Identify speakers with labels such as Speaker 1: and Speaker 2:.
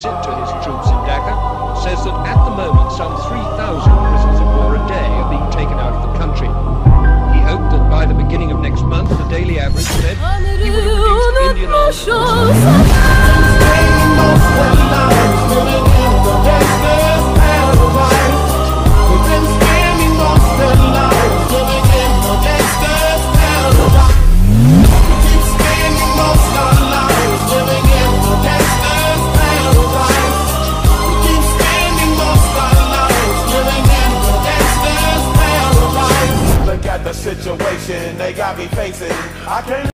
Speaker 1: to his troops in Dhaka says that at the moment some 3,000 prisoners of war a day are being taken out of the country. He hoped that by the beginning of next month, the daily average said he would have Indian
Speaker 2: the situation they got me facing. I can't